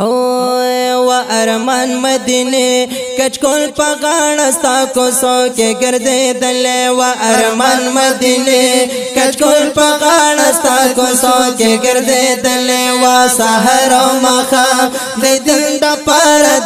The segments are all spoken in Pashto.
او و ارمان مدینه کچکول پغاڼه ستا کوڅو کې ګرځېدل و ارمان مدینه کچکول پغاڼه ستا کوڅو کې ګرځېدل و سحر او مخه د دنده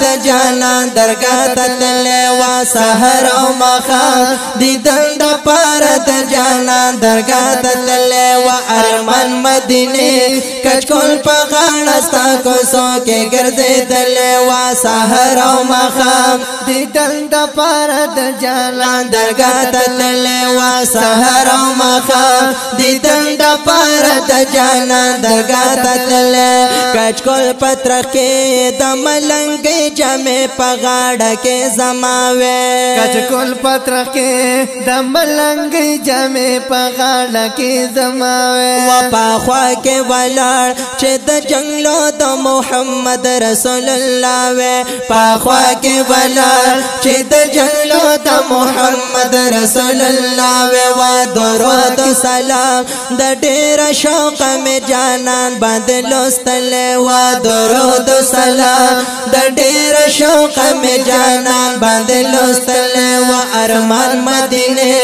د جانان درگاه تللی وا سحر او مخام دیدن د پاره د جانان درگاه تللی وا ارمان مدینه کچکول په غاړستا کو سو کې ګرځېدلی وا سحر او مخام دیدن د پاره د جانان درگاه تللی وا سحر او مخام دیدن د پاره د جانان درگاه تللی کچکول پتر کې د ملنګ جمع پغاڑا کے زماوے کچکول پتر کے دم لنگ جمع پغاڑا کے زماوے وپا خواہ کے ولار چھ دا جنگلو دا محمد رسول اللہ وے پا خواہ کے ولار چھ دا جنگلو دا محمد رسول اللہ وے و درود و سلام دا دیر شوق میں جانان باندھ لوستلے و درود و سلام دا دیر شوق می جانان باندې لوستل و ارمان مدینه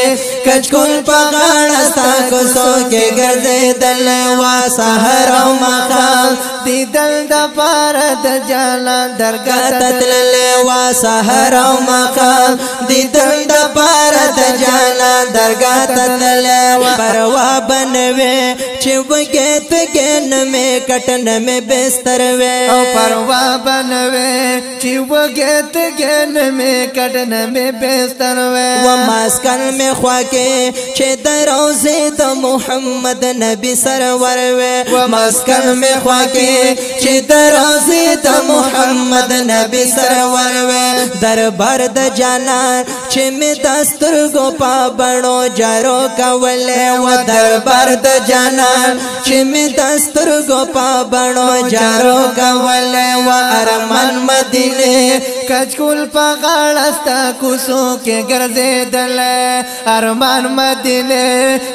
کچکول په غاړه ستا کو سو کې ګرځې دل وا سحر او مخام دیدل د پار د جلان درګه تل وا سحر او مخام دیدل د پار د جلان درګه تل وا پروا بنوي چې وګه تګه نمه کټن مې بستر وې او پروا بنوي چې وګه تګه نمه کټن مې بستر وې و ماسکن مې خواکه چې دروزه د محمد نبی سرور وې و مسکن می خوا کې چې درازي د محمد نبی سرور وې دربار د جانان چې می دستر گو پابنو جارو کولې و دربار د جانان چې می دستر گو پابنو جارو کولې و ارمن مدینه کچکول په غړستا کوسو کې ګرځېدل ارمان مدینه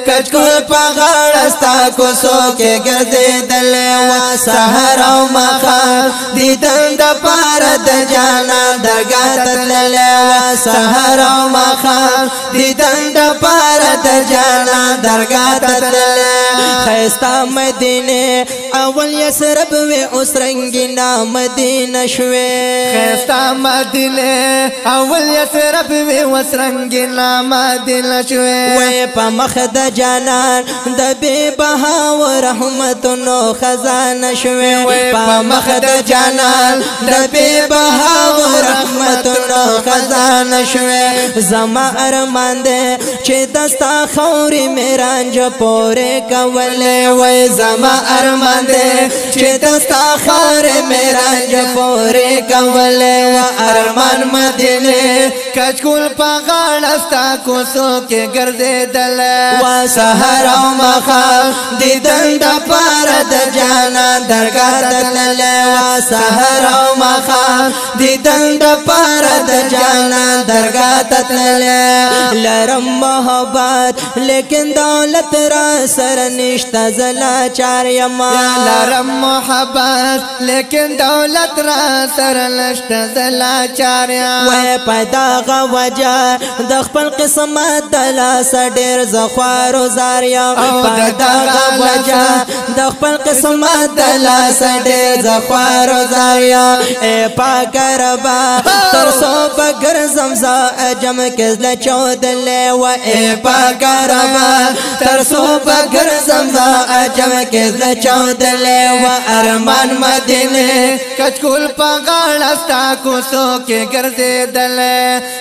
کچکول په غړستا کوسو کې ګرځېدل وا سحر او مخ دي دند پار د جانا د غات للوا سحر او مخام دي دند پر د جانا د غات للوا خيستا مدينه اول يسرب و اوسرنګينا مدينه شوي خيستا مدينه اول يسرب و اوسرنګينا مدينه شوي و په مخ د جانان د بے بها و رحمت نو خزانه شوي و په مخ د جانان د بے بهاو رحمتونو خزانه شوه زما ارمان دې چې دستا خوري میرانج پورې کولې وای زما ارمان دې چې دستا خوري میرانج پورې کولې و ارمان مدینه کچکول پغړستا کو سو کې ګرځېدل وا سحر او مخا دیدن د پار د جانا درګه تلل وا سحر او مخا دیدن د پار د جانا درګه تلل لرم محبت لیکن دولت را سر نشته زلا چار یما لرم محبت لیکن دولت را سر نشته زلا چار یم و پیدا هغه وجا د خپل قسمت تلاس ډیر زخوار زار یا دغه وجا د خپل قسمت تلاس ډیر زخوار زار یا اے پاک ربا تر سو بغر زمزا اجم کزل چودل و اے پاک ربا تر سو بغر زمزا اجم کزل چودل و ارمان مدینه کچکول پغاړستا کو سو کې ګرځېدل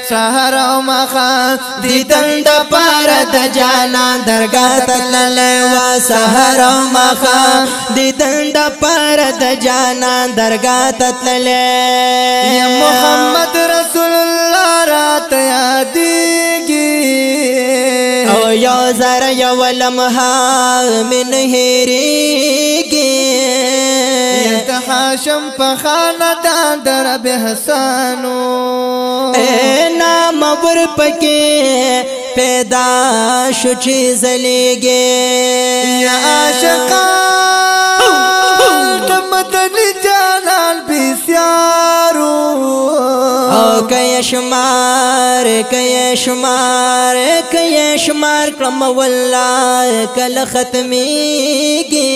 سهر او مخا دی تند پار د جانا درگاه تلل و سهر او مخا دی تند پار د جانا درگاه تلل یا محمد رسول الله را تیادیږي او یو زر یو لمحه من هری شم په خاندان در به حسانو اے نام ور پکې پیدا شو چې زلېږي یا عاشقان تمدن جانان بيسيارو او کای شمار کای شمار کای شمار کلم والله کل ختميږي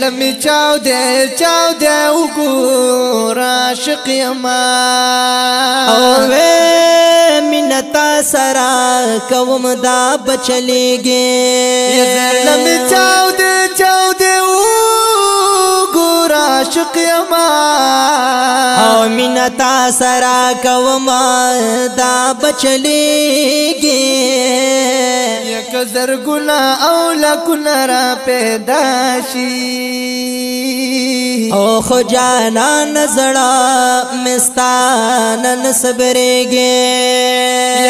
لمی چاو دے چاو دے وګور عاشق یما او منتا سرا کوم دا بچلېږي لمی چاو دے تا سرا کوما دا بچلیږي یک زر ګنا او لکنا را پیدا شي او خو جانا نزړه مستان نصبرېږي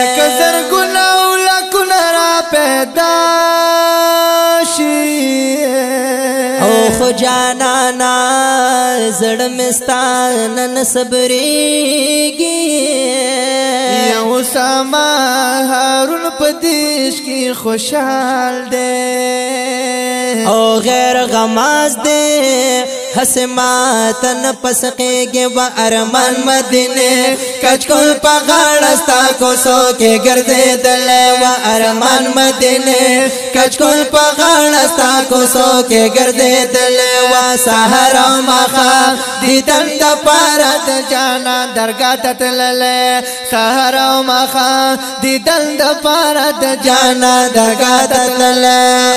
یک زر ګنا او لکنا را پیدا شي خو جانانا زړم ستان نن صبرېږي یو سما هارون پدیش کی خوشحال دے او غیر غماز دے हसमातन पसकेगे व अरमान मदीने कचकुल पगाड़स्ता को सो के गर्दे दल व अरमान मदीने कचकुल पगाड़स्ता को सो के गर्दे दल سحر او مخا دیدن د پاره د جانا درگاه تتللې سحر او مخا دیدن د پاره د جانا درگاه تتللې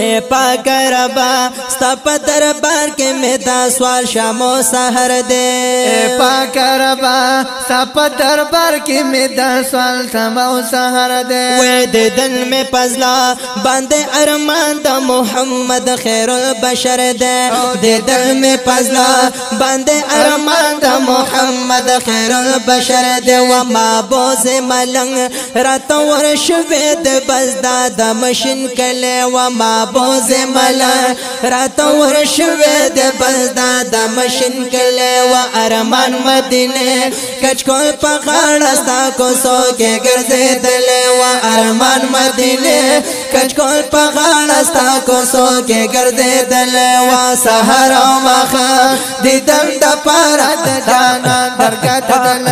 اے پاک ربا ستپ دربار کې مدا سوال شمو سحر دے اے پاک ربا ستپ دربار کې مدا سوال شمو سحر دے وې د دل مې پزلا باندې ارمان د محمد خیر البشر شعر ده د دم پزلا باندې ارمان د محمد خیر البشر ده و ما بوز ملنګ رات ور شوه د بس دا د مشن کله و ما بوز ملنګ رات ور شوه د بس دا د مشن کله و ارمان مدینه کچکول په غاړه ستا کو سو کې ګرځېدل و ارمان مدینه کچکول په غاړه کوسو کې ګرځېدل وا سحر او مخه د دم د پارت دانا درګټل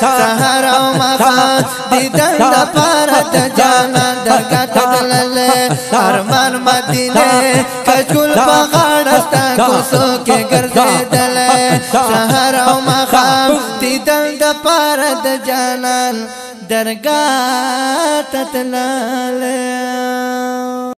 سحر او مخه د دم د پارت جانا درګټل ارمان مدینه کچول بغاړستا کوسو کې ګرځېدل سحر او مخه د دم د پارت جانان درګا تتلل